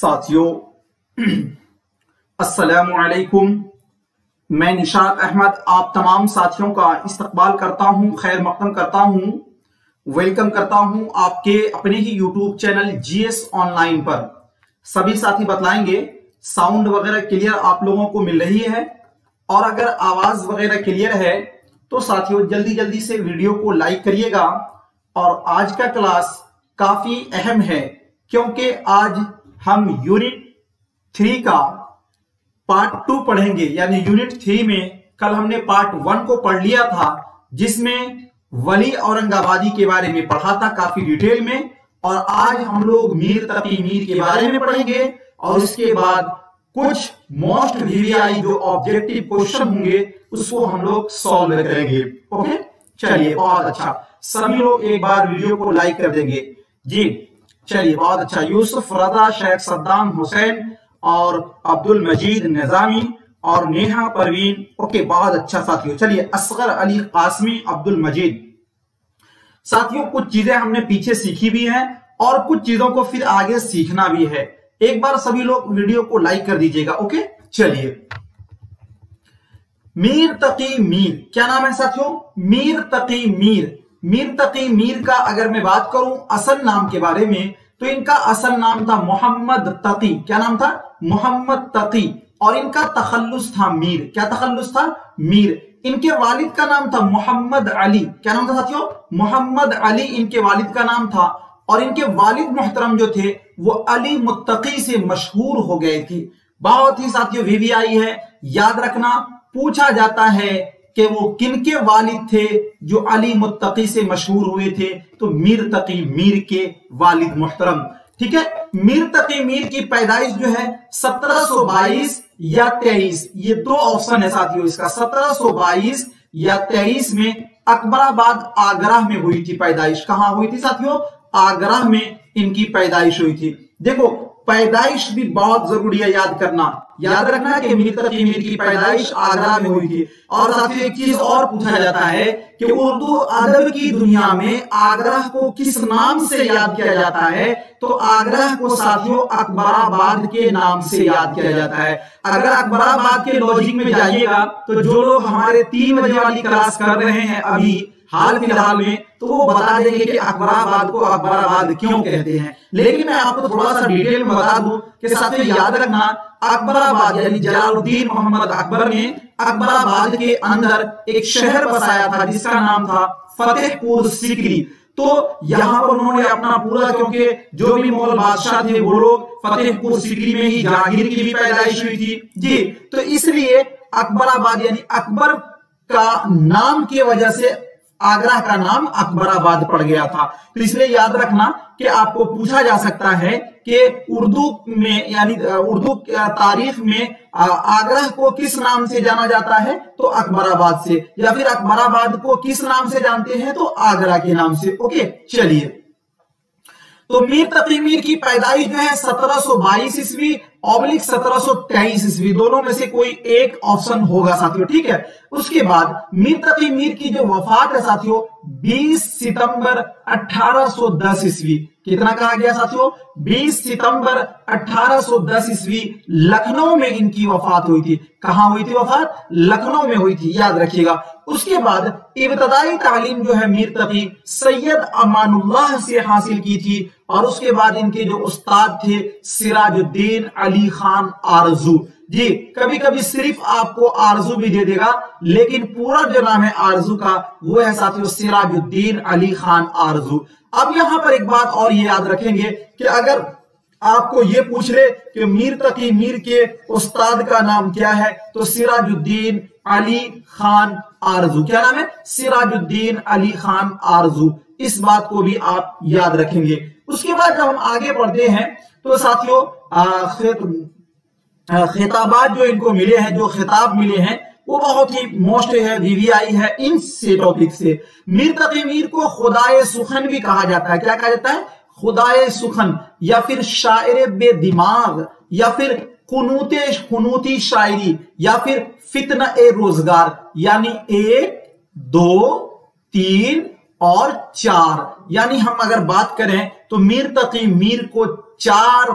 साथियों असलकुम मैं निशात अहमद, आप तमाम साथियों का इस्तकबाल करता हूँ, खैर मकदम करता हूँ, वेलकम करता हूँ आपके अपने ही यूट्यूब चैनल जीएस ऑनलाइन पर। सभी साथी बतलाएँगे, साउंड वगैरह क्लियर आप लोगों को मिल रही है, और अगर आवाज़ वगैरह क्लियर है तो साथियों जल्दी जल्दी से वीडियो को लाइक करिएगा, और आज का क्लास काफ़ी अहम है, क्योंकि आज हम यूनिट थ्री का पार्ट टू पढ़ेंगे। यानी यूनिट थ्री में कल हमने पार्ट वन को पढ़ लिया था, जिसमें वली औरंगाबादी के बारे में पढ़ा था काफ़ी डिटेल में, और आज हम लोग मीर तकी मीर के बारे में पढ़ेंगे, और उसके बाद कुछ मोस्ट वीवीआई जो ऑब्जेक्टिव क्वेश्चन होंगे, उसको हम लोग सॉल्व करेंगे। ओके चलिए, बहुत अच्छा। सभी लोग एक बार वीडियो को लाइक कर देंगे। जी चलिए बहुत अच्छा यूसुफ, रजा, शेख सद्दाम हुसैन और अब्दुल मजीद निजामी और नेहा परवीन। ओके, बहुत अच्छा साथियों, चलिए, असगर अली कासमी, अब्दुल मजीद। साथियों, कुछ चीज़ें हमने पीछे सीखी भी हैं और कुछ चीज़ों को फिर आगे सीखना भी है। एक बार सभी लोग वीडियो को लाइक कर दीजिएगा, ओके? चलिए। मीर तकी मीर, क्या नाम है साथियों? मीर तकी मीर। मीर तकी मीर का अगर मैं बात करूँ, असल नाम के बारे में तो इनका असल नाम था मोहम्मद तकी क्या नाम था? मोहम्मद तकी और इनका तखल्लुस था मीर। क्या तखल्लुस था? मीर। इनके वालिद का नाम था मोहम्मद अली। क्या नाम था साथियों? मोहम्मद अली इनके वालिद का नाम था। और इनके वालिद मोहतरम जो थे, वो अली मुत्तकी से मशहूर हो गए थे। बहुत ही साथियों, वीवीआई है। याद रखना, पूछा जाता है कि वो किनके वालिद थे जो अली मुत्तकी से मशहूर हुए थे? तो मीर तकी मीर के वालिद मोहतरम। ठीक है? मीर तकी मीर की पैदाइश जो है 1722 या 23 ये दो ऑप्शन है साथियों इसका। 1722 या 23 में अकबराबाद आगरा में हुई थी पैदाइश। कहाँ हुई थी साथियों? आगरा में इनकी पैदाइश हुई थी। देखो पैदाइश भी बहुत ज़रूरी है याद करना। याद रखना कि मीर मीर की पैदाइश आगरा में हुई थी। और साथ ही एक चीज़ और पूछा जाता है कि उर्दू अदब की दुनिया में आगरा को किस नाम से याद किया जाता है? तो आगरा को साथियों अकबराबाद के नाम से याद किया जाता है। अगर अकबराबाद के लॉजिक में जाइएगा तो जो लोग हमारे तीन बजे वाली क्लास कर रहे हैं अभी हाल फ़िलहाल में तो वो बता देंगे कि अकबराबाद को अकबराबाद क्यों कहते हैं। लेकिन मैं आपको थोड़ा सा डिटेल में बता दूँ कि साथ में याद रखना, अकबराबाद यानी जलालुद्दीन मोहम्मद अकबर ने अकबराबाद के अंदर एक शहर बसाया था, जिसका नाम था फतेहपुर सिकरी। तो यहाँ पर उन्होंने अपना पूरा, क्योंकि जो भी मोल बादशाह थे, वो लोग फतेहपुर सिकरी में ही जहांगीर की भी पैदाइश हुई थी। जी तो इसलिए अकबराबाद यानी अकबर का नाम की वजह से आगरा का नाम अकबराबाद पड़ गया था। तो इसलिए याद रखना कि आपको पूछा जा सकता है कि उर्दू में, यानी उर्दू तारीख में आगरा को किस नाम से जाना जाता है? तो अकबराबाद से। या फिर अकबराबाद को किस नाम से जानते हैं? तो आगरा के नाम से। ओके, चलिए। तो मीर तकी मीर की पैदाइश जो है 1722 ईस्वी ऑब्लिक 1723 ईस्वी, दोनों में से कोई एक ऑप्शन होगा साथियों, ठीक है? उसके बाद मीर तकी मीर की जो वफात है साथियों 20 सितंबर 1810 ईस्वी, कितना कहा गया साथियों? 20 सितंबर 1810 ईस्वी, लखनऊ में इनकी वफात हुई थी। कहाँ हुई थी वफात? लखनऊ में हुई थी, याद रखिएगा। उसके बाद इब्तदाई तालीम जो है मीर तकी सैयद अमानुल्लाह से हासिल की थी और उसके बाद इनके जो उस्ताद थे, सिराजुद्दीन अली खान आरज़ू। जी कभी कभी सिर्फ़ आपको आरज़ू भी दे देगा, लेकिन पूरा जो नाम है आरज़ू का, वो है साथियों सिराजुद्दीन अली खान आरज़ू। अब यहाँ पर एक बात और ये याद रखेंगे कि अगर आपको ये पूछ ले कि मीर तकी मीर के उस्ताद का नाम क्या है तो सिराजुद्दीन अली खान आरज़ू। क्या नाम है? सिराजुद्दीन अली खान आरज़ू। इस बात को भी आप याद रखेंगे। उसके बाद जब हम आगे बढ़ते हैं तो साथियों खिताबात जो इनको मिले हैं, जो खिताब मिले हैं, वो बहुत ही मोस्ट है वीवीआई है, इन से टॉपिक से। मीर तकी मीर को खुदाए सुखन भी कहा जाता है। क्या कहा जाता है? खुदाए सुखन, या फिर शायर बे दिमाग या फिर कुनूते कुनूती शायरी, या फिर फितना ए रोज़गार, यानी एक, दो, तीन और चार। यानी हम अगर बात करें तो मीर तकी, मीर को चार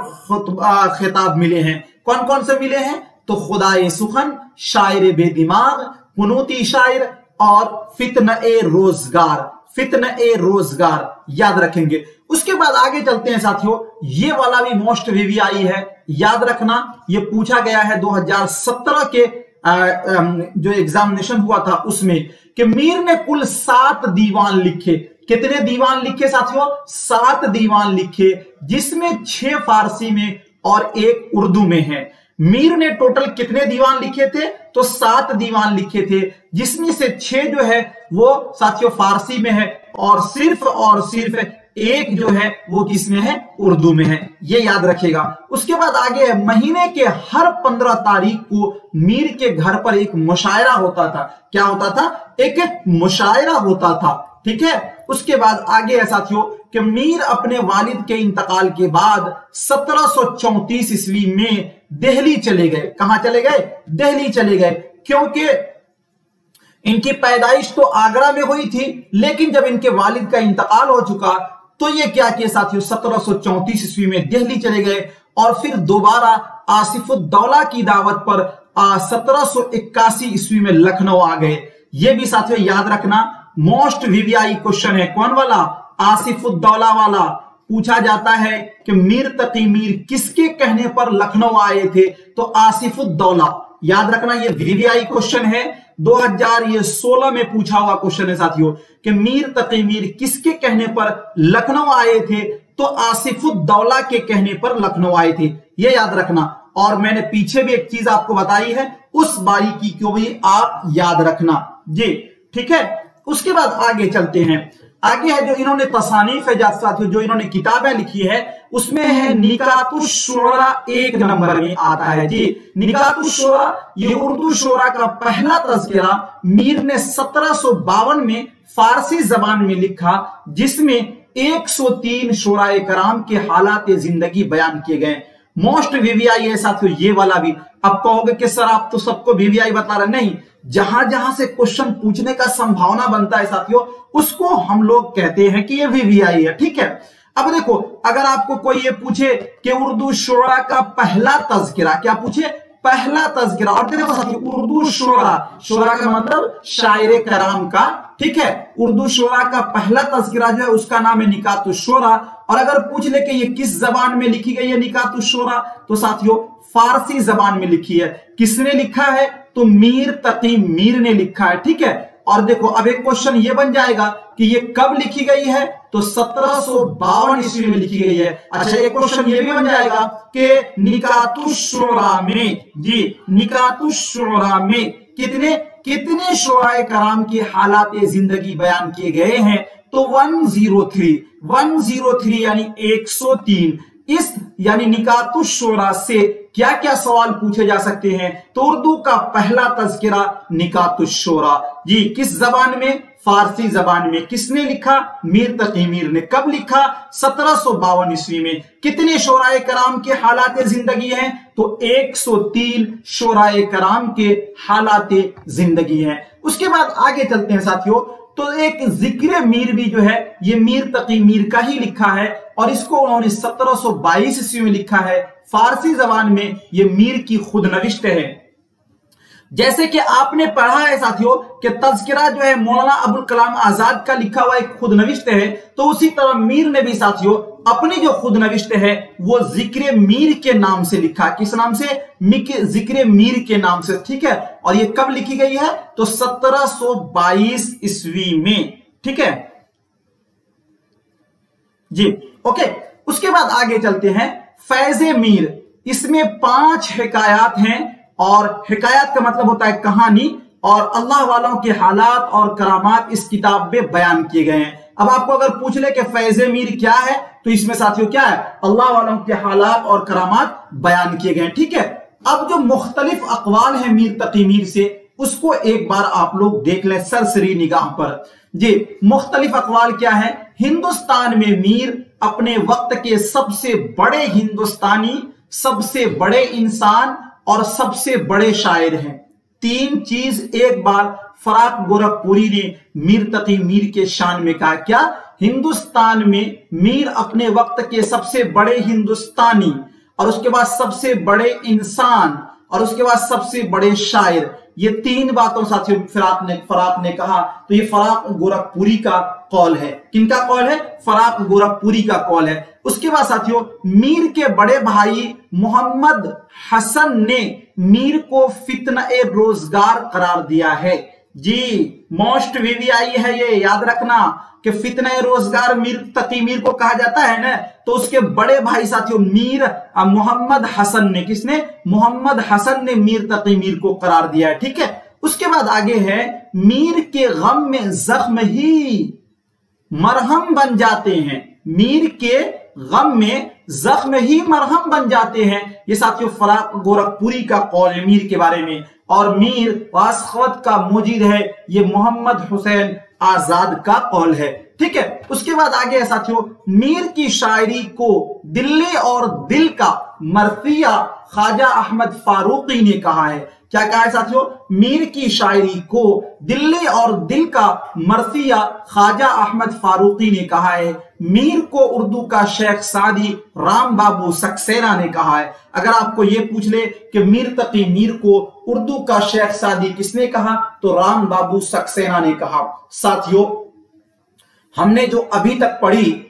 खिताब मिले हैं। कौन कौन से मिले हैं? तो खुदाए सुखन, शायर बेदिमाग, कुनूती शायर और फितन ए रोज़गार, फितन ए रोज़गार। याद रखेंगे। उसके बाद आगे चलते हैं साथियों। ये वाला भी मोस्ट वीवीआई है। याद रखना, ये पूछा गया है 2017 के जो एग्जामिनेशन हुआ था उसमें कि मीर ने कुल सात दीवान लिखे। कितने दीवान लिखे साथियों? सात दीवान लिखे, जिसमें छह फारसी में और एक उर्दू में है। मीर ने टोटल कितने दीवान लिखे थे? तो सात दीवान लिखे थे, जिसमें से छह जो है, वो साथियों फारसी में है और सिर्फ़ और सिर्फ़ एक जो है, वो किसमें है? उर्दू में है। ये याद रखेगा उसके बाद आगे है, महीने के हर पंद्रह तारीख को मीर के घर पर एक मुशायरा होता था। क्या होता था? एक मुशायरा होता था। ठीक है? उसके बाद आगे है साथियों कि मीर अपने वालिद के इंतकाल के बाद 1734 ईस्वी में दिल्ली चले गए। कहाँ चले गए? दिल्ली चले गए। क्योंकि इनकी पैदाइश तो आगरा में हुई थी, लेकिन जब इनके वालिद का इंतकाल हो चुका तो ये क्या किए साथियों? सत्रह ईस्वी में दिल्ली चले गए और फिर दोबारा आसिफुद्दौला की दावत पर सत्रह सो ईस्वी में लखनऊ आ गए। ये भी साथियों याद रखना मोस्ट वीवीआई क्वेश्चन है। कौन वाला? आसिफुद्दौला वाला। पूछा जाता है कि मीर तकी मीर किसके कहने पर लखनऊ आए थे? तो आसिफुद्दौला याद रखना, ये वीवीआई क्वेश्चन है। 2016 में पूछा हुआ क्वेश्चन है साथियों कि मीर तकी मीर किसके कहने पर लखनऊ आए थे? तो आसिफुद्दौला के कहने पर लखनऊ आए थे। ये याद रखना। और मैंने पीछे भी एक चीज़ आपको बताई है, उस बारीकी को भी आप याद रखना। जी, ठीक है? उसके बाद आगे चलते हैं। आगे है जो इन्होंने तसानीफ है साथियों जो इन्होंने किताबें लिखी है, उसमें है निकातुशोरा एक नंबर में आता है। जी निकातुशोरा ये उर्दू शोरा का पहला तस्करा मीर ने सत्रह में फारसी जबान में लिखा, जिसमें 103 शोरा कराम के हालात ज़िंदगी बयान किए गए। मोस्ट वीवीआई है साथियों, ये वाला भी। अब कहोगे कि सर आप तो सबको वीवीआई बता रहे नहीं जहाँ जहाँ से क्वेश्चन पूछने का संभावना बनता है साथियों, उसको हम लोग कहते हैं कि ये वीवीआई है, ठीक है? अब देखो, अगर आपको कोई ये पूछे कि उर्दू शोरा का पहला तस्करा क्या पूछे? पहला तस्करा और देखो साथियों, उर्दू शोरा शोरा का मतलब शायर कराम का, ठीक है? उर्दू शोरा का पहला तस्करा जो है, उसका नाम है निकातु शोरा। और अगर पूछ ले कि ये किस जबान में लिखी गई है निकातु शोरा तो साथियों फारसी जबान में लिखी है। किसने लिखा है? तो मीर तकी मीर ने लिखा है, ठीक है? और देखो, अब एक क्वेश्चन ये बन जाएगा कि ये कब लिखी गई है? तो सत्रह सो ईस्वी में लिखी गई है। अच्छा एक क्वेश्चन ये भी बन जाएगा कि निकातुशोरा में जी निकातुशोरा में कितने कितने शोराय कराम के हालात ज़िंदगी बयान किए गए हैं? तो 103 103 यानी 103 इस, यानी निकातुशोरा से क्या क्या सवाल पूछे जा सकते हैं? तो उर्दू का पहला तस्करा निकातुशोरा जी, किस जबान में? फारसी जबान में। किसने लिखा? मीर तकी मीर ने। कब लिखा? सत्रह सो बावन ईस्वी में। कितने शोराय कराम के हालात ज़िंदगी हैं? तो 103 शोराय कराम के हालात ज़िंदगी हैं। उसके बाद आगे चलते हैं साथियों। तो एक ज़िक्र मीर भी जो है, ये मीर तकी मीर का ही लिखा है और इसको उन्होंने 1722 ईस्वी में लिखा है। फारसी जबान में ये मीर की खुद नविश्त है। जैसे कि आपने पढ़ा है साथियों कि तस्करा जो है मौलाना अबुल कलाम आज़ाद का लिखा हुआ एक खुद नविश्त है तो उसी तरह मीर ने भी साथियों अपनी जो खुद नविश्त है, वो ज़िक्र मीर के नाम से लिखा। किस नाम से? ज़िक्र मीर के नाम से। ठीक है? और ये कब लिखी गई है? तो 1722 ईस्वी में। ठीक है? जी, ओके। उसके बाद आगे चलते हैं। फैज मीर। इसमें पाँच हिकायात हैं और हिकायत का मतलब होता है कहानी और अल्लाह वालों के हालात और करामात इस किताब में बयान किए गए हैं। अब आपको अगर पूछ ले कि फैज मीर क्या है तो इसमें साथियों क्या है? अल्लाह वालों के हालात और करामात बयान किए गए हैं। ठीक है? अब जो मुख्तलिफ़ अकवाल है मीर तकी मीर से, उसको एक बार आप लोग देख लें सरसरी निगाह पर। जी, मुख्तलिफ़ अकवाल क्या है? हिंदुस्तान में मीर अपने वक्त के सबसे बड़े हिंदुस्तानी, सबसे बड़े इंसान और सबसे बड़े शायर हैं। तीन चीज़ एक बार फराक गोरखपुरी ने मीर तकी मीर के शान में कहा, क्या हिंदुस्तान में मीर अपने वक्त के सबसे बड़े हिंदुस्तानी और उसके बाद सबसे बड़े इंसान और उसके बाद सबसे बड़े शायर ये तीन बातों साथियों, फराक ने फराक ने कहा तो ये फराक गोरखपुरी का कॉल है। किनका कॉल है? फराक गोरखपुरी का कॉल है। उसके बाद साथियों, मीर के बड़े भाई मोहम्मद हसन ने मीर को फितना ए रोज़गार करार दिया है। जी, मोस्ट वीवीआई है ये, याद रखना। कि फितना रोज़गार मीर तकी मीर को कहा जाता है ना तो उसके बड़े भाई साथियों, मीर मोहम्मद हसन ने, किसने? मोहम्मद हसन ने मीर तकी मीर को करार दिया है, ठीक है? उसके बाद आगे है, मीर के गम में जख्म ही मरहम बन जाते हैं। मीर के गम में जख्म ही मरहम बन जाते हैं। ये साथियों फराक गोरखपुरी का कौल है, मीर के बारे में। और मीर वासखवत का मुजिद है, ये मोहम्मद हुसैन आज़ाद का कौल है। ठीक है? उसके बाद आगे है साथियों मीर की शायरी को दिल्ली और दिल का मरफिया ख्वाजा अहमद फारूकी ने कहा है। क्या कहा है साथियों? मीर की शायरी को दिल्ली और दिल का मरफिया ख्वाजा अहमद फारूकी ने कहा है। मीर को उर्दू का शेख सादी राम बाबू सक्सेना ने कहा है। अगर आपको यह पूछ ले कि मीर तकी मीर को उर्दू का शेख सादी किसने कहा तो राम बाबू सक्सेना ने कहा। साथियों, हमने जो अभी तक पढ़ी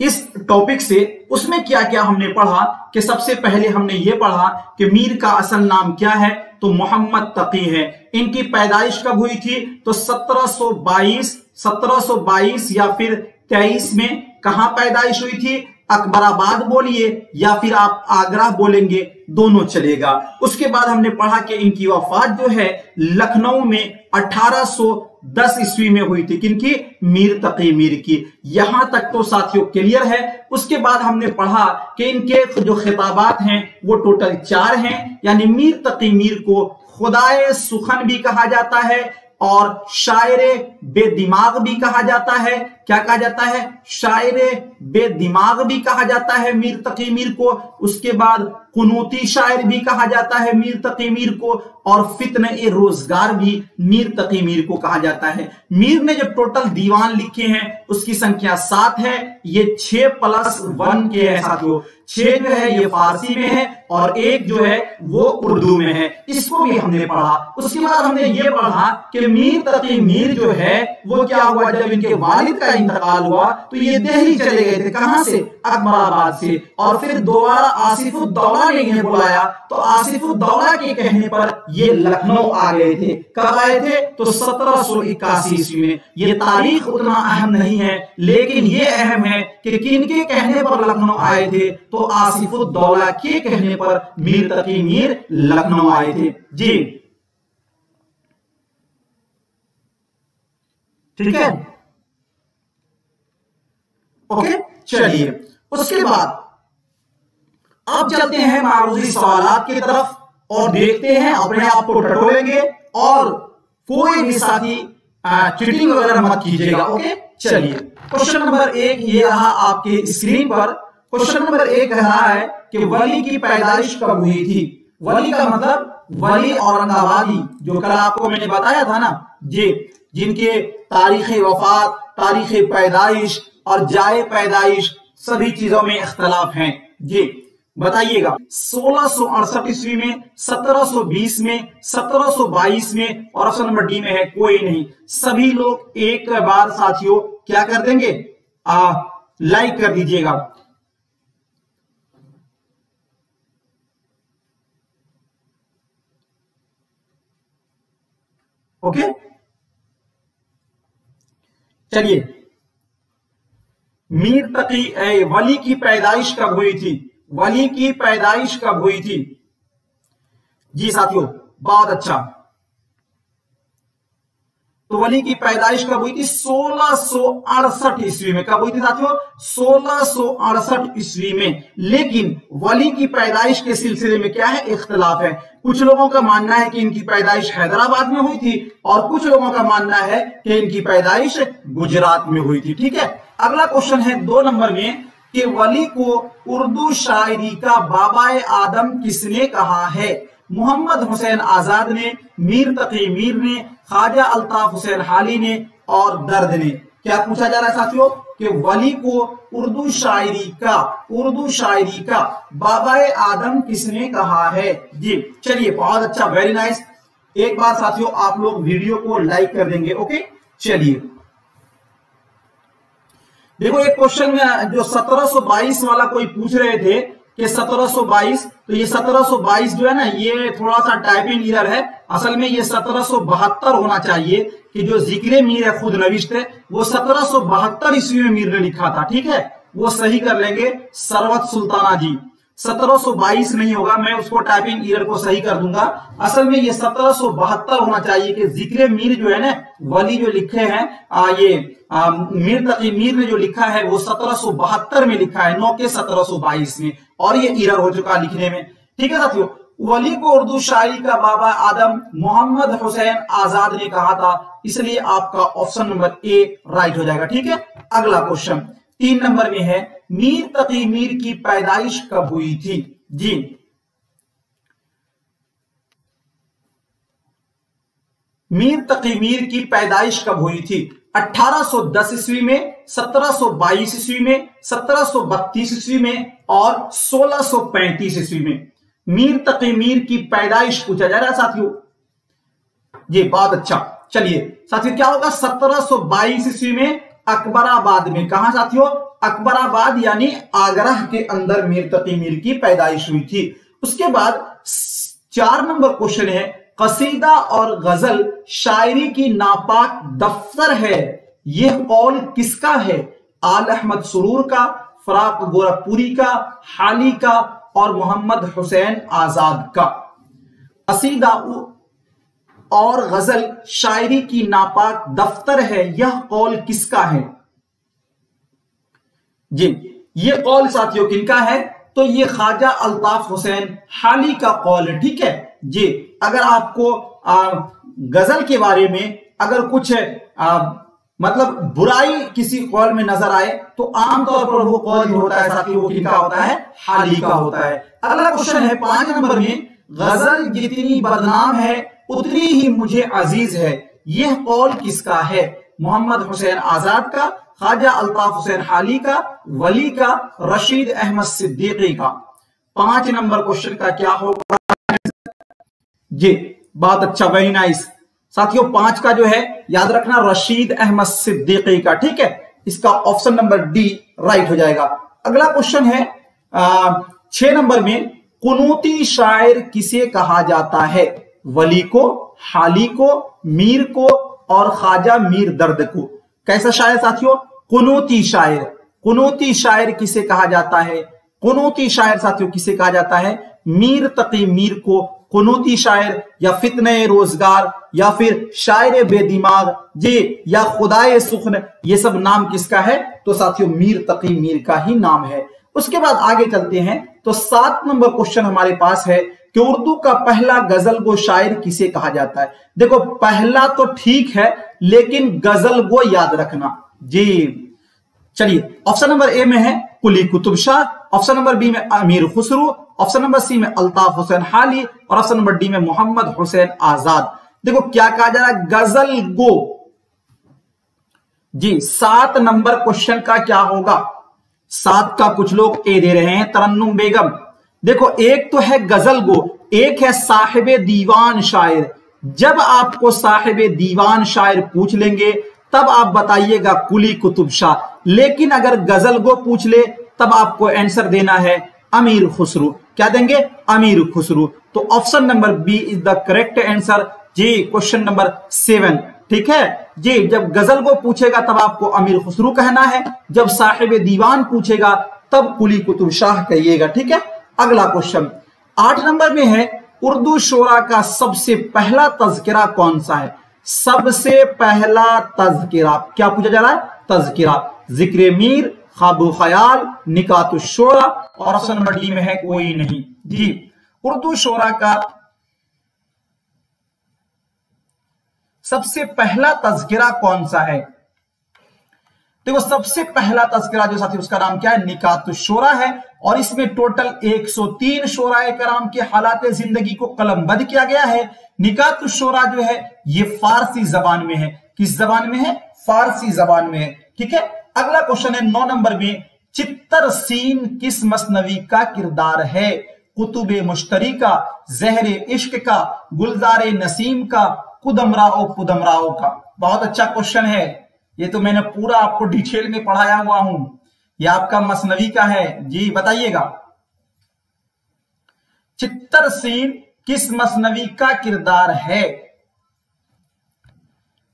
इस टॉपिक से, उसमें क्या क्या हमने पढ़ा कि सबसे पहले हमने ये पढ़ा कि मीर का असल नाम क्या है तो मोहम्मद तकी हैं। इनकी पैदाइश कब हुई थी? तो 1722 1722 या फिर 23 में कहा पैदाइश हुई थी? अकबराबाद बोलिए या फिर आप आगरा बोलेंगे, दोनों चलेगा। उसके बाद हमने पढ़ा कि इनकी वफात जो है, लखनऊ में 1810 ईस्वी में हुई थी। किनकी मीर तकी मीर की। यहाँ तक तो साथियों क्लियर है। उसके बाद हमने पढ़ा कि इनके जो खिताबात हैं, वो टोटल चार हैं। यानी मीर तकी मीर को खुदाए सुखन भी कहा जाता है और शायर बेदिमाग भी कहा जाता है। क्या कहा जाता है? शायर बेदिमाग भी कहा जाता है मीर तकी मीर को। उसके बाद कुनूती शायर भी कहा जाता है मीर तकी मीर को, और फितन ए रोज़गार भी मीर तकी मीर को कहा जाता है। मीर ने जो टोटल दीवान लिखे हैं, उसकी संख्या सात है, ये छह प्लस वन के है साथियों। छह जो है, ये फारसी में है, और एक जो है, वो उर्दू में है। इसको भी हमने पढ़ा। उसके बाद हमने ये पढ़ा कि मीर तकी मीर जो है, वो क्या हुआ? जब इनके वालिद का इंतकाल हुआ तो ये दिल्ली चले गए थे। कहाँ से? अकबराबाद से। और फिर दोबारा आसिफुद्दौला ने इन्हें बुलाया तो आसिफुद्दौला के कहने पर ये लखनऊ आ गए थे। कब आए थे? तो सत्रह सो इक्यासी ईस्वी में। ये तारीख उतना अहम नहीं है, लेकिन ये अहम है कि किनके कहने पर लखनऊ आए थे? तो आसिफ आसिफुद्दौला के कहने पर मीर तकी मीर लखनऊ आए थे। जी। ठीक है? ओके? चलिए, उसके बाद अब चलते हैं मारूजी सवाल की तरफ़ और देखते हैं अपने आप को टटोलेंगे और कोई भी साथी चिटिंग वगैरह मत कीजिएगा ओके चलिए। क्वेश्चन नंबर एक ये रहा आपके स्क्रीन पर। क्वेश्चन नंबर एक कह रहा है कि वली की पैदाइश कब हुई थी? वली का मतलब वली औरंगाबादी, जो कल आपको मैंने बताया था ना, जी, जिनके तारीख वफात, तारीख पैदाइश और जाए पैदाइश, सभी चीज़ों में इख्तलाफ हैं। जी बताइएगा। सोलह ईस्वी में 1720 में 1722 में और ऑप्शन नंबर डी में है कोई नहीं। सभी लोग एक बार साथियों क्या कर देंगे? आ, लाइक कर दीजिएगा। ओके? चलिए। मीर तकी वली की पैदाइश कब हुई थी? वली की पैदाइश कब हुई थी? जी साथियों, बहुत अच्छा। तो वली की पैदाइश कब हुई थी? सोलह सो ईस्वी में। कब हुई थी साथियों? सोलह सो ईस्वी में। लेकिन वली की पैदाइश के सिलसिले में क्या है? इख्तलाफ है। कुछ लोगों का मानना है कि इनकी पैदाइश हैदराबाद में हुई थी और कुछ लोगों का मानना है कि इनकी पैदाइश गुजरात में हुई थी। ठीक है? अगला क्वेश्चन है दो नंबर में। कि वली को उर्दू शायरी का बाबा आदम किसने कहा है? मोहम्मद हुसैन आज़ाद ने, मीर तकी मीर ने, ख्वाजा अल्ताफ हुसैन हाली ने और दर्द ने। क्या पूछा जा रहा है साथियों कि वली को उर्दू शायरी का, उर्दू शायरी का बाबा आदम किसने कहा है? जी, चलिए, बहुत अच्छा वेरी नाइस एक बार साथियों आप लोग वीडियो को लाइक कर देंगे ओके चलिए। देखो, एक क्वेश्चन में, जो 1722 वाला कोई पूछ रहे थे कि 1722 तो ये 1722 जो है ना, ये थोड़ा सा टाइपिंग ईरर है। असल में ये 1772 होना चाहिए कि जो ज़िक्र मीर है, खुद नविश्त थे वो 1772 ईस्वी में मीर ने लिखा था, ठीक है? वो सही कर लेंगे, सरवत सुल्ताना जी। 1722 नहीं होगा मैं उसको टाइपिंग ईयर को सही कर दूँगा। असल में ये 1772 होना चाहिए कि ज़िक्र मीर जो है ना वली जो लिखे हैं ये आ, मीर तकी मीर ने जो लिखा है वो 1772 में लिखा है नौ के 1722 में और ये ईरर हो चुका लिखने में। ठीक है साथियों वली को उर्दू शायरी का बाबा आदम मोहम्मद हुसैन आज़ाद ने कहा था इसलिए आपका ऑप्शन नंबर ए राइट हो जाएगा। ठीक है अगला क्वेश्चन तीन नंबर में है, मीर तकी मीर की पैदाइश कब हुई थी? जी मीर तकी मीर की पैदाइश कब हुई थी? 1810 ईस्वी में 1722 ईस्वी में 1732 ईस्वी में और 1635 ईस्वी में। मीर तकी मीर की पैदाइश पूछा जा रहा है, साथियों। ये बहुत अच्छा। चलिए, साथियों, क्या होगा? 1722 ईस्वी में अकबराबाद में। कहा साथियों? अकबराबाद यानी आगरा के अंदर मीर तकी मीर की पैदाइश हुई थी। उसके बाद चार नंबर क्वेश्चन है, कसीदा और गज़ल शायरी की नापाक दफ्तर है। यह कौल किसका है? आल अहमद सुरूर का, फराक गोरखपुरी का, हाली का और मोहम्मद हुसैन आज़ाद का। कसीदा और गज़ल शायरी की नापाक दफ्तर है यह कौल किसका है? जी ये कौल साथियों किनका है? तो ये ख्वाजा अल्ताफ हुसैन हाली का कौल है ठीक है? जी अगर आपको आ, गज़ल के बारे में अगर कुछ आ, मतलब बुराई किसी कौल में नज़र आए तो आमतौर पर वो कौल जो होता है साथी वो किनका होता है? हाली का होता है। अगला क्वेश्चन है पाँच नंबर में गज़ल जितनी बदनाम है उतनी ही मुझे अज़ीज़ है। यह कौल किसका है? मोहम्मद हुसैन आज़ाद का, ख्वाजा अल्ताफ हुसैन हाली का, वली का, रशीद अहमद सिद्दीकी का। पाँच नंबर क्वेश्चन का क्या होगा? जी बहुत अच्छा वेरी नाइस साथियों, पाँच का जो है, याद रखना रशीद अहमद सिद्दीकी का, ठीक है? इसका ऑप्शन नंबर डी राइट हो जाएगा। अगला क्वेश्चन है छह नंबर में, कुनूती शायर किसे कहा जाता है? वली को, हाली को, मीर को और ख्वाजा मीर दर्द को। कैसा शायर साथियों? कुनूती शायर। कुनूती शायर किसे कहा जाता है? कुनूती शायर साथियों किसे कहा जाता है? मीर तकी मीर को कुनूती शायर या फितने रोज़गार या फिर शायर बेदिमाग। जी, या खुदाए सुखन, ये सब नाम किसका है? तो साथियों, मीर तकी मीर का ही नाम है। उसके बाद आगे चलते हैं। तो सात नंबर क्वेश्चन हमारे पास है। कि उर्दू का पहला गज़ल गो शायर किसे कहा जाता है? देखो, पहला तो ठीक है, लेकिन गज़ल गो याद रखना। जी, चलिए, ऑप्शन नंबर ए में है, Quli Qutb Shah, option number B में Amir Khusru, option number C में अल्ताफ हुसैन हाली, और ऑप्शन नंबर डी में मोहम्मद हुसैन आज़ाद। देखो, क्या कहा जा रहा है? गज़ल गो। जी, सात नंबर क्वेश्चन का क्या होगा? सात का कुछ लोग ए दे रहे हैं, तरन्नुम बेगम। देखो, एक तो है गज़ल गो, एक है साहिब दीवान शायर। जब आपको साहिब दीवान शायर पूछ लेंगे, तब आप बताइएगा कुली कुतुब शाह। लेकिन अगर गज़ल गो पूछ ले, तब आपको आंसर देना है अमीर खुसरू। क्या देंगे? अमीर खुसरू। तो option number B is the correct answer ji question number seven ठीक है? जी, जब गज़ल को पूछेगा, तब आपको अमीर खुसरू कहना है। जब साहिब दीवान पूछेगा, तब कुली कुतुब शाह कहिएगा। ठीक है? अगला क्वेश्चन आठ नंबर में है, उर्दू शोरा का सबसे पहला तस्करा कौन सा है? सबसे पहला तस्करा क्या पूछा जा रहा है? तस्करा ज़िक्र मीर, खाबू ख्याल, निकात शोरा और ऑप्शन नंबर डी में है, कोई नहीं। जी, उर्दू शोरा का सबसे पहला तस्करा कौन सा है? देखो, सबसे पहला तस्करा जो साथी, उसका नाम क्या है? निकात शोरा है। और इसमें टोटल 103 शोरा कराम के हालात ज़िंदगी को कलमबद्ध किया गया है। निकात शोरा जो है, ये फारसी जबान में है। किस जबान में है? फारसी जबान में है। ठीक है? अगला क्वेश्चन है नौ नंबर में। चित्तर सीन किस मसनवी का किरदार है? कुतुब मुश्तरी का, जहर इश्क का, गुलजार नसीम का, कुदमराओ कुदमराओ का। बहुत अच्छा क्वेश्चन है। ये तो मैंने पूरा आपको डिटेल में पढ़ाया हुआ हूँ। ये आपका मसनवी का है। जी, बताइएगा। चित्तर सीन किस मसनवी का किरदार है?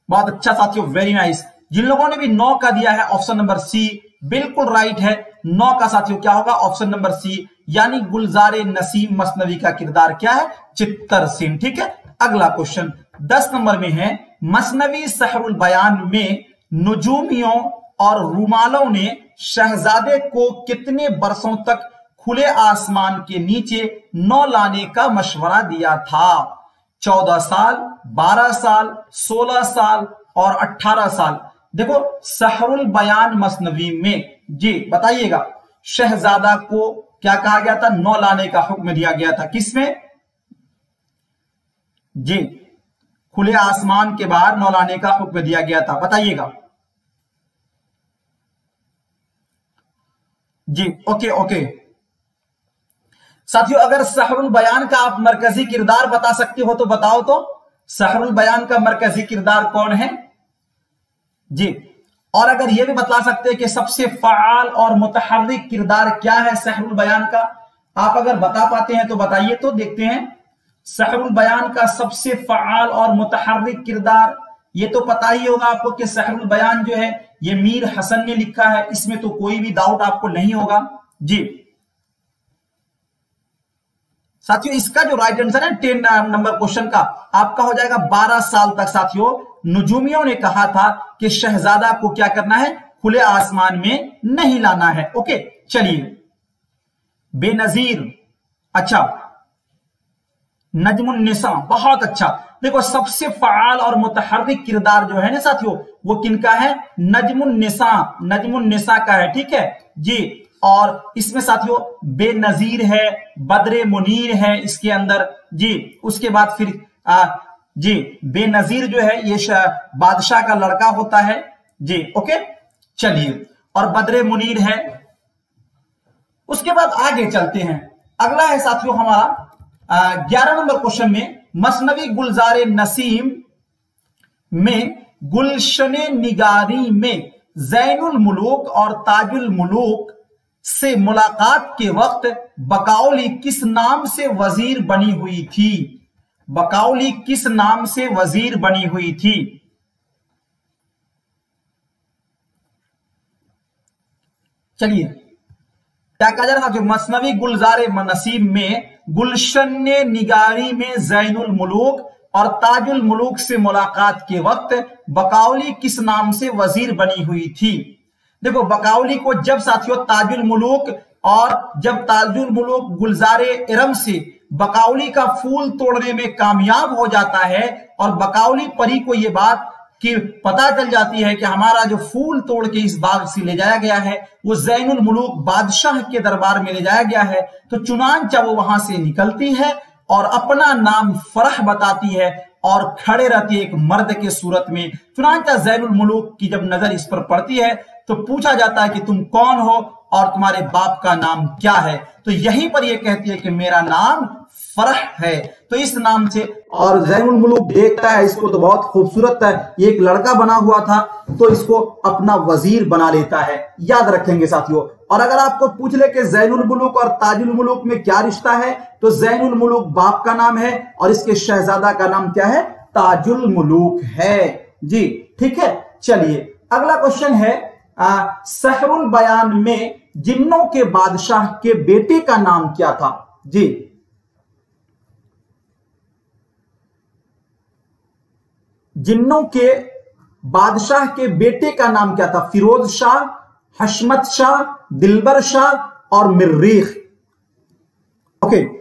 बहुत अच्छा साथियों वेरी नाइस जिन लोगों ने भी नौ का दिया है ऑप्शन नंबर सी बिल्कुल राइट है। नौ का साथियों, क्या होगा? ऑप्शन नंबर सी यानी गुलजार नसीम मसनवी का किरदार क्या है? चित्तर ठीक है? अगला क्वेश्चन दस नंबर में है, मसनवी सहरुल बयान में नजूमियों और रूमालों ने शहजादे को कितने बरसों तक खुले आसमान के नीचे नौ लाने का मशवरा दिया था? चौदह साल, बारह साल, सोलह साल और अठारह साल। देखो सहरुल बयान मसनवी में, जी, बताइएगा, शहजादा को क्या कहा गया था? नौ लाने का हुक्म दिया गया था। किसमें? जी खुले आसमान के बाहर नौ लाने का हुक्म दिया गया था। बताइएगा। जी, ओके ओके। साथियों, अगर सहरुल बयान का आप मरकजी किरदार बता सकते हो तो बताओ तो। सहरुल बयान का मरकजी किरदार कौन है? जी, और अगर यह भी बता सकते हैं कि सबसे फाल और मुतहरिक किरदार क्या है सहरुल बयान का? आप अगर बता पाते हैं तो बताइए तो देखते हैं। सहरुल बयान का सबसे फाल और मुतहरिक किरदार। ये तो पता ही होगा आपको कि सहरुल बयान जो है, ये मीर हसन ने लिखा है। इसमें तो कोई भी डाउट आपको नहीं होगा। जी। साथियों, इसका जो राइट आंसर है टेन नंबर क्वेश्चन का, आपका हो जाएगा बारह साल तक। साथियों, नुजूमियों ने कहा था कि शहजादा को क्या करना है? खुले आसमान में नहीं लाना है। ओके, चलिए। बेनजीर। अच्छा नजमुन्निसा बहुत अच्छा। देखो सबसे फाल और मुतहरिक किरदार जो है ना साथियों वो किनका है? नजमुन्निसा नजमुन्निसा का है ठीक है? जी और इसमें साथियों बेनजीर है बदरे मुनीर है इसके अंदर। जी उसके बाद फिर आ, जी बेनजीर जो है ये बादशाह का लड़का होता है। जी ओके? चलिए और बदरे मुनीर है। उसके बाद आगे चलते हैं। अगला है साथियों हमारा ग्यारह नंबर क्वेश्चन में, मसनवी गुलजार नसीम में, गुलशन निगारी में, जैनुल मुलूक और ताजुल मुलूक से मुलाकात के वक्त बकाउली किस नाम से वज़ीर बनी हुई थी? बकाउली किस नाम से वज़ीर बनी हुई थी? चलिए रहा मसनवी गुलजार नसीब में गुलशन निगारी में जैनुल मुलूक और ताजुल मुलूक से मुलाकात के वक्त बकाउली किस नाम से वज़ीर बनी हुई थी? देखो, बकाउली को जब साथियों, ताजुल मुलूक और जब ताजुल मुलूक गुलजार इरम से बकाउली का फूल तोड़ने में कामयाब हो जाता है और बकाउली परी को यह बात कि पता चल जाती है कि हमारा जो फूल तोड़ के इस बाग से ले जाया गया है, वो जैनुल मुलूक बादशाह के दरबार में ले जाया गया है। तो चुनानचा वो वहाँ से निकलती है और अपना नाम फरह बताती है और खड़े रहती है एक मर्द के सूरत में। चुनाचा जैनुल मुलूक की जब नज़र इस पर पड़ती है तो पूछा जाता है कि तुम कौन हो? और तुम्हारे बाप का नाम क्या है? तो यहीं पर यह कहती है कि मेरा नाम फरह है। तो इस नाम से और जैनुल मुलूक देखता है, इसको तो बहुत खूबसूरत है। ये एक लड़का बना हुआ था तो इसको अपना वज़ीर बना लेता है। याद रखेंगे साथियों, और अगर आपको पूछ ले कि जैनुल मुलूक और ताजुल मुलूक में क्या रिश्ता है तो जैनुल मुलूक बाप का नाम है, और इसके शहजादा का नाम क्या है? ताजुल मुलूक है। जी, ठीक है? चलिए, अगला क्वेश्चन है सहरुल बयान में जिन्नों के बादशाह के बेटे का नाम क्या था? जी। जिन्नों के बादशाह के बेटे का नाम क्या था? फिरोज शाह, हशमत शाह, दिलबर शाह और मिर्रीख। ओके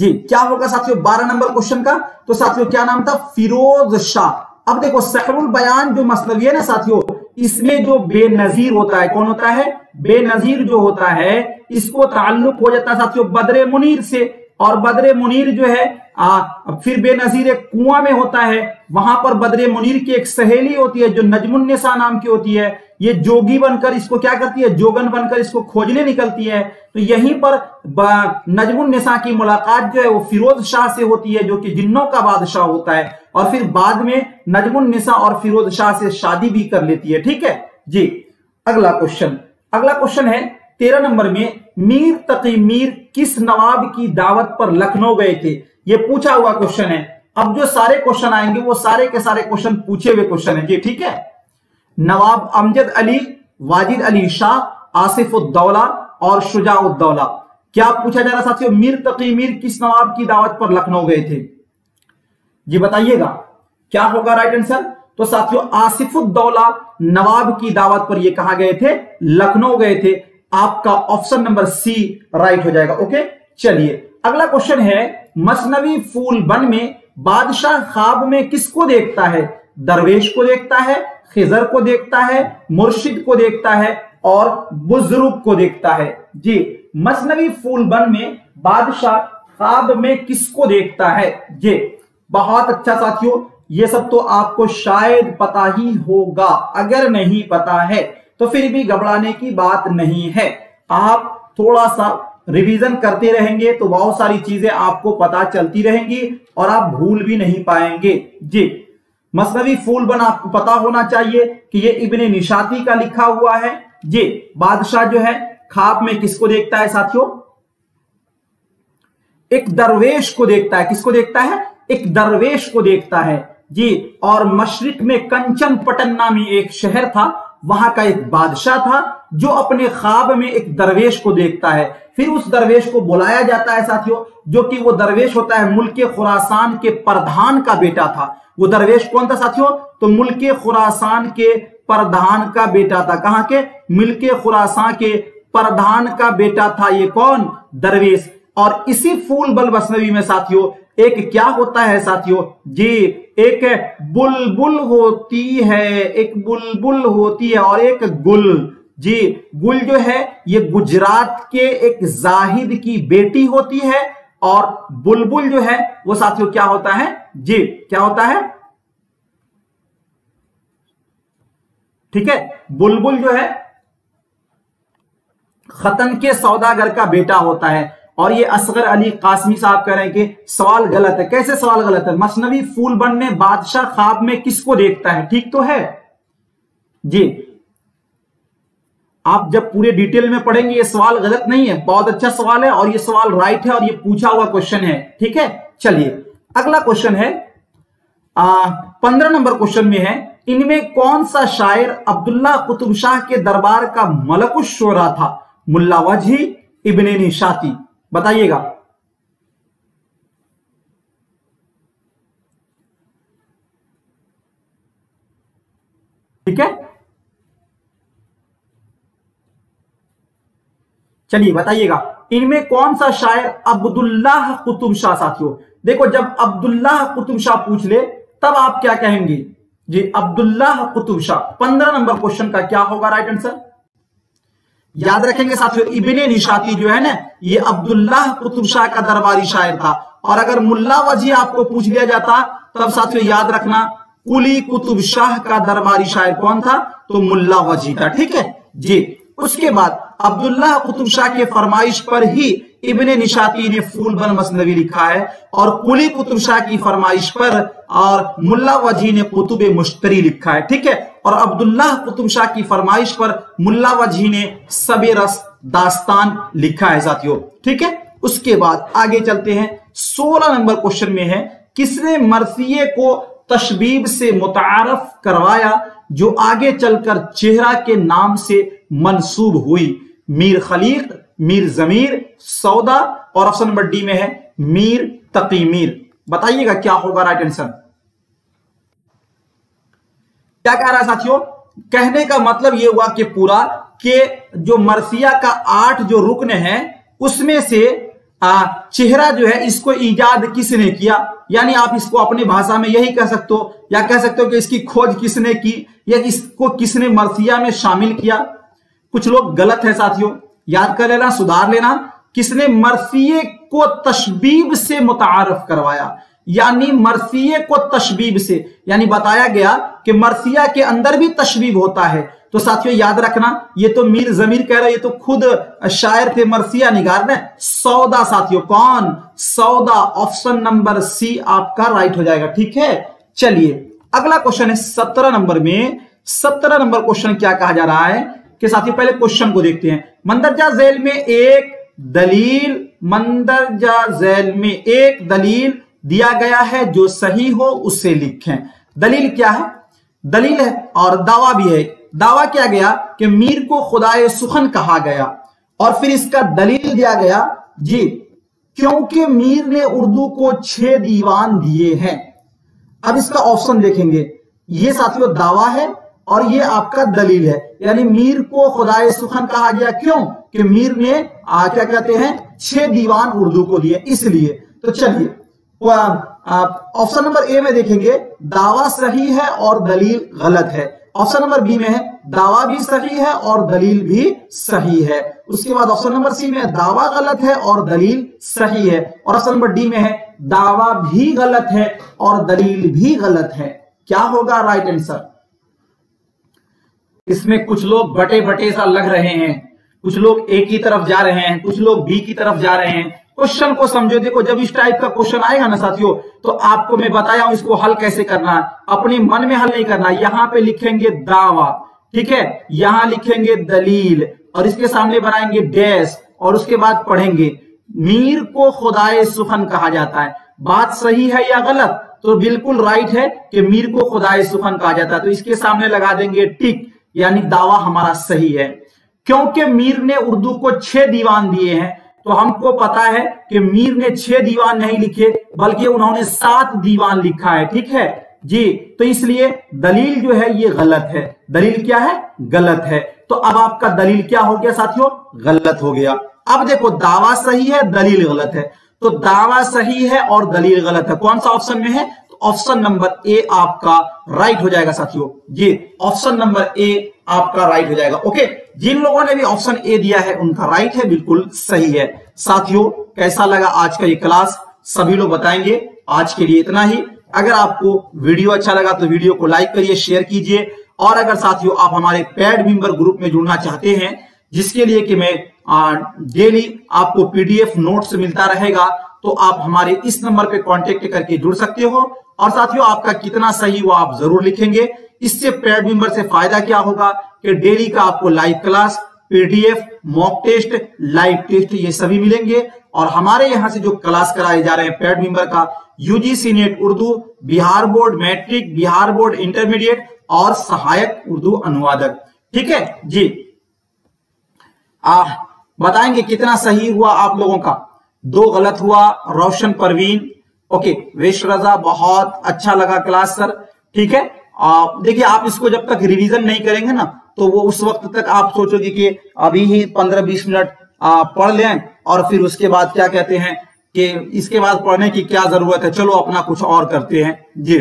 जी क्या होगा साथियों? बारह नंबर क्वेश्चन का? तो साथियों क्या नाम था? फिरोज शाह। अब देखो सहरुल बयान जो मसलवी है ना साथियों इसमें जो बेनजीर होता है कौन होता है? बेनजीर जो होता है इसको ताल्लुक हो जाता है साथियों बदरे मुनीर से। और बदरे मुनीर जो है आ, फिर बेनजीर एक कुआँ में होता है। वहाँ पर बदरे मुनीर की एक सहेली होती है जो नजमुन्निसा नाम की होती है। ये जोगी बनकर इसको क्या करती है? जोगन बनकर इसको खोजने निकलती है। तो यहीं पर नजमुन्निसा की मुलाकात जो है वो फिरोज शाह से होती है, जो कि जिन्नों का बादशाह होता है। और फिर बाद में नजमुन्निसा और फिरोज शाह से शादी भी कर लेती है। ठीक है? जी। अगला क्वेश्चन अगला क्वेश्चन है, तेरह नंबर में, मीर तकी मीर किस नवाब की दावत पर लखनऊ गए थे? ये पूछा हुआ क्वेश्चन है। अब जो सारे क्वेश्चन आएँगे, वो सारे के सारे क्वेश्चन पूछे हुए क्वेश्चन है। जी, ठीक है? नवाब अमजद अली, वाजिद अली शाह आसिफ उद्दौला और शुजाउद्दौला। क्या पूछा जा रहा साथियों, मीर तकी मीर किस नवाब की दावत पर लखनऊ गए थे? जी बताइएगा, क्या होगा राइट आंसर तो साथियों, आसिफुद्दौला नवाब की दावत पर ये कहा गए थे, लखनऊ गए थे। आपका ऑप्शन नंबर सी राइट हो जाएगा ओके चलिए, अगला क्वेश्चन है, मसनवी फूल बन में बादशाह खाब में किसको देखता है? दरवेश को देखता है खिजर को देखता है, मुर्शिद को देखता है और बुज़ुर्ग को देखता है। जी, मसनवी फूल बन में बादशाह खाब में किसको देखता है? जी, बहुत अच्छा साथियों, ये सब तो आपको शायद पता ही होगा। अगर नहीं पता है तो फिर भी घबराने की बात नहीं है। आप थोड़ा सा रिवीजन करते रहेंगे तो बहुत सारी चीज़ें आपको पता चलती रहेंगी और आप भूल भी नहीं पाएँगे। जी मसनवी फूल बना, पता होना चाहिए कि ये इबन निशाती का लिखा हुआ है। ये बादशाह जो है, खाप में किसको देखता है साथियों? एक दरवेश को देखता है। किसको देखता है? एक दरवेश को देखता है। जी, और मशरक में कंचन पटन नामी एक शहर था। वहाँ का एक बादशाह था, जो अपने ख्वाब में एक दरवेश को देखता है। फिर उस दरवेश को बुलाया जाता है साथियों, जो कि वो दरवेश होता है मुल्क खुरासान के प्रधान का बेटा था। वो दरवेश कौन था साथियों? तो मुल्क खुरासान के प्रधान का बेटा था। कहाँ के? मिल्क खुरासान के प्रधान का बेटा था ये कौन? दरवेश। और इसी फूल बल बसनवी में साथियों, एक क्या होता है साथियों? जी एक बुलबुल होती है, एक बुलबुल होती है और एक गुल। जी, गुल जो है, ये गुजरात के एक जाहिद की बेटी होती है और बुलबुल जो है, वो साथियों, क्या होता है? जी, क्या होता है? ठीक है, बुलबुल जो है, खतन के सौदागर का बेटा होता है। और ये असगर अली कासमी साहब कह रहे हैं कि सवाल गलत है। कैसे सवाल गलत है? मसनवी फूल बनने, बादशाह खाब में किसको देखता है? ठीक तो है? जी। आप जब पूरे डिटेल में पढ़ेंगे, ये सवाल गलत नहीं है, बहुत अच्छा सवाल है और ये सवाल राइट है और ये पूछा हुआ क्वेश्चन है। ठीक है? चलिए, अगला क्वेश्चन है पंद्रह नंबर क्वेश्चन में है, इनमें कौन सा शायर अब्दुल्ला कुतुब शाह के दरबार का मलकुश शोरा था? मुल्ला वजी इबन निशाती। बताइएगा। ठीक है? चलिए, बताइएगा। इनमें कौन सा शायर अब्दुल्लाह कुतुब शाह साथियों? देखो, जब अब्दुल्लाह कुतुब शाह पूछ ले, तब आप क्या कहेंगे? जी, अब्दुल्लाह कुतुब शाह। पंद्रह नंबर क्वेश्चन का क्या होगा राइट आंसर? याद रखेंगे साथियों, इबन निशाती जो है ना, ये अब्दुल्लाह कुतुब शाह का दरबारी शायर था। और अगर मुल्ला वजी आपको पूछ लिया जाता, तब साथियों याद रखना, कुली कुतुब शाह का दरबारी शायर कौन था? तो मुल्ला वजी था, ठीक है? जी। उसके बाद अब्दुल्लाह कुतुब शाह के फरमाइश पर ही इबन निशाती ने फूल बन मसनवी लिखा है, और कुली कुतुब शाह की फरमाइश पर और मुल्ला वजी ने कुतुब मुश्तरी लिखा है, ठीक है? और अब्दुल्लाह कुतुब शाह की फरमाइश पर मुल्ला वजी ने सबे रस दास्तान लिखा है साथियों। ठीक है? उसके बाद आगे चलते हैं। सोलह नंबर क्वेश्चन में है, किसने मरसिए को तशबीब से मुतारफ करवाया जो आगे चलकर चेहरा के नाम से मंसूब हुई? मीर खलीक, मीर जमीर, सौदा और ऑप्शन नंबर डी में है, मीर तकी मीर। बताइएगा क्या होगा, राइट आंसर। क्या कह रहा है साथियों? कहने का मतलब यह हुआ कि पूरा कि जो मरसिया का आठ जो रुकन है, उसमें से चेहरा जो है, इसको ईजाद किसने किया? यानी आप इसको अपनी भाषा में यही कह सकते हो, या कह सकते हो कि इसकी खोज किसने की, या इसको किसने मरसिया में शामिल किया? कुछ लोग गलत है साथियों, याद कर लेना, सुधार लेना, किसने मरसिए को तशबीब से मुतारफ करवाया? यानी मरसिए को तशबीब से, यानी बताया गया कि मरसिया के अंदर भी तशबीब होता है। तो साथियों, याद रखना, ये तो मीर जमीर कह रहा ये तो खुद शायर थे मरसिया निगार ने सौदा साथियों, कौन? सौदा ऑप्शन नंबर सी आपका राइट हो जाएगा, ठीक है? चलिए, अगला क्वेश्चन है सत्रह नंबर में। सत्रह नंबर क्वेश्चन क्या कहा जा रहा है? कि साथियों, पहले क्वेश्चन को देखते हैं। मंदरजा जेल में एक दलील, मंदरजा जेल में एक दलील दिया गया है, जो सही हो, उसे लिखें। दलील क्या है? दलील है और दावा भी है। दावा किया गया कि मीर को खुदाए सुखन कहा गया और फिर इसका दलील दिया गया जी क्योंकि मीर ने उर्दू को छह दीवान दिए हैं। अब इसका ऑप्शन देखेंगे। ये साथियों दावा है और ये आपका दलील है। यानी मीर को खुदाए सुखन कहा गया क्यों? कि मीर ने आ, क्या कहते हैं छह दीवान उर्दू को दिए इसलिए। तो चलिए ऑप्शन नंबर ए में देखेंगे, दावा सही है और दलील गलत है। ऑप्शन नंबर बी में है, दावा भी सही है और दलील भी सही है। उसके बाद ऑप्शन नंबर सी में दावा गलत है और दलील सही है। और ऑप्शन नंबर डी में है, दावा भी गलत है और दलील भी गलत है। क्या होगा राइट आंसर इसमें कुछ लोग बटे बटे सा लग रहे हैं। कुछ लोग ए की तरफ़ जा रहे हैं, कुछ लोग बी की तरफ़ जा रहे हैं। क्वेश्चन को समझो। देखो, जब इस टाइप का क्वेश्चन आएगा ना साथियों तो आपको मैं बताया हूँ इसको हल कैसे करना। है अपने मन में हल नहीं करना। यहाँ पे लिखेंगे दावा, ठीक है? यहाँ लिखेंगे दलील, और इसके सामने बनाएँगे डैश, और उसके बाद पढ़ेंगे। मीर को खुदाए सुखन कहा जाता है। बात सही है या गलत? तो बिल्कुल राइट है कि मीर को खुदाए सुखन कहा जाता है। तो इसके सामने लगा देंगे टिक, यानी दावा हमारा सही है। क्योंकि मीर ने उर्दू को छह दीवान दिए हैं तो हमको पता है कि मीर ने छह दीवान नहीं लिखे, बल्कि उन्होंने सात दीवान लिखा है, ठीक है? जी तो इसलिए दलील जो है, ये गलत है। दलील क्या है? गलत है। तो अब आपका दलील क्या हो गया साथियों? गलत हो गया। अब देखो, दावा सही है, दलील गलत है। तो दावा सही है और दलील गलत है। कौन सा ऑप्शन में है? तो ऑप्शन नंबर ए आपका राइट हो जाएगा साथियों। ये ऑप्शन नंबर ए आपका राइट हो जाएगा। ओके जिन लोगों ने भी ऑप्शन ए दिया है, उनका राइट है, बिल्कुल सही है। साथियों, कैसा लगा आज का ये क्लास सभी लोग बताएँगे। आज के लिए इतना ही। अगर आपको वीडियो अच्छा लगा तो वीडियो को लाइक करिए शेयर कीजिए। और अगर साथियों, आप हमारे पैड मेंबर ग्रुप में जुड़ना चाहते हैं, जिसके लिए कि मैं डेली आपको पीडीएफ नोट्स मिलता रहेगा तो आप हमारे इस नंबर पे कांटेक्ट करके जुड़ सकते हो। और साथियों, आपका कितना सही वो आप ज़रूर लिखेंगे। इससे पेड मेंबर से फ़ायदा क्या होगा कि डेली का आपको live class PDF mock test live test ये सभी मिलेंगे। और हमारे यहाँ से जो क्लास कराए जा रहे हैं पेड मेंबर का UGC NET Urdu Bihar board matric Bihar board intermediate और सहायक उर्दू अनुवादक। ठीक है? जी। आ, बताएँगे कितना सही हुआ आप लोगों का? दो गलत हुआ रोशन परवीन। ओके वेश रजा बहुत अच्छा लगा क्लास सर ठीक है? देखिए, आप इसको जब तक रिवीजन नहीं करेंगे ना तो वो उस वक्त तक आप सोचोगे कि अभी ही पंद्रह बीस मिनट पढ़ लें और फिर उसके बाद क्या कहते हैं कि इसके बाद पढ़ने की क्या ज़रूरत है? चलो, अपना कुछ और करते हैं। जी।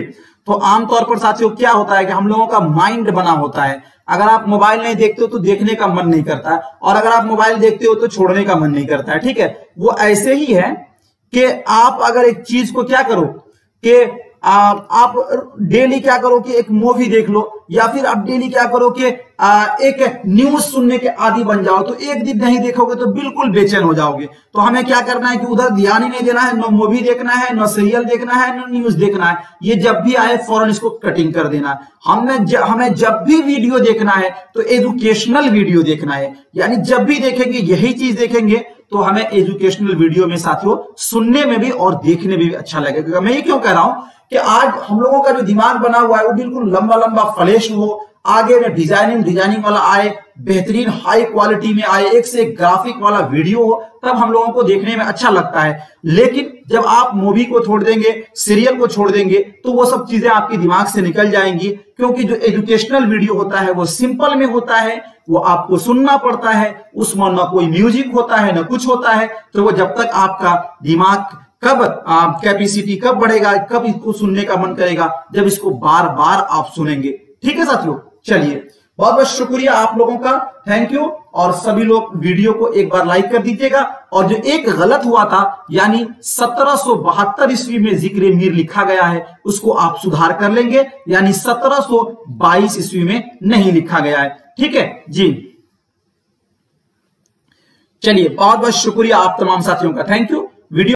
तो आमतौर पर साथियों, क्या होता है कि हम लोगों का माइंड बना होता है। अगर आप मोबाइल नहीं देखते हो तो देखने का मन नहीं करता। और अगर आप मोबाइल देखते हो तो छोड़ने का मन नहीं करता है। ठीक है? वो ऐसे ही है कि आप अगर एक चीज़ को क्या करो कि आप डेली क्या करो कि एक मूवी देख लो या फिर आप डेली क्या करो कि एक न्यूज़ सुनने के आदि बन जाओ तो एक दिन नहीं देखोगे तो बिल्कुल बेचैन हो जाओगे। तो हमें क्या करना है कि उधर ध्यान ही नहीं देना है न मूवी देखना है न सीरियल देखना है न न्यूज़ देखना है। ये जब भी आए फ़ौरन इसको कटिंग कर देना। है हमें ज, हमें जब भी वीडियो देखना है तो एजुकेशनल वीडियो देखना है। यानी जब भी देखेंगे यही चीज़ देखेंगे तो हमें एजुकेशनल वीडियो में साथियों सुनने में भी और देखने में भी अच्छा लगेगा। मैं ये क्यों कह रहा हूँ कि आज हम लोगों का जो दिमाग बना हुआ है, वो बिल्कुल लंबा लंबा फ्लैश हो, आगे में डिज़ाइनिंग डिज़ाइनिंग वाला आए, बेहतरीन हाई क्वालिटी में आए, एक से एक ग्राफिक वाला वीडियो हो, तब हम लोगों को देखने में अच्छा लगता है। लेकिन जब आप मूवी को छोड़ देंगे सीरियल को छोड़ देंगे तो वो सब चीज़ें आपके दिमाग से निकल जाएँगी, क्योंकि जो एजुकेशनल वीडियो होता है, वो सिंपल में होता है वो आपको सुनना पड़ता है उसमें न कोई म्यूज़िक होता है, न कुछ होता है तो वो जब तक आपका दिमाग कब कैपेसिटी कब बढ़ेगा, कब इसको सुनने का मन करेगा, जब इसको बार बार आप सुनेंगे। ठीक है साथियों? चलिए बहुत बहुत शुक्रिया आप लोगों का। थैंक यू और सभी लोग वीडियो को एक बार लाइक कर दीजिएगा। और जो एक गलत हुआ था, यानी सत्रह सो बहत्तर ईस्वी में ज़िक्र मीर लिखा गया है, उसको आप सुधार कर लेंगे। यानी 1722 ईस्वी में नहीं लिखा गया है। ठीक है? जी। चलिए बहुत बहुत शुक्रिया आप तमाम साथियों का। Thank you video